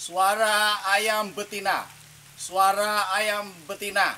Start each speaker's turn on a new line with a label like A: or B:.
A: Suara ayam betina. Suara ayam betina.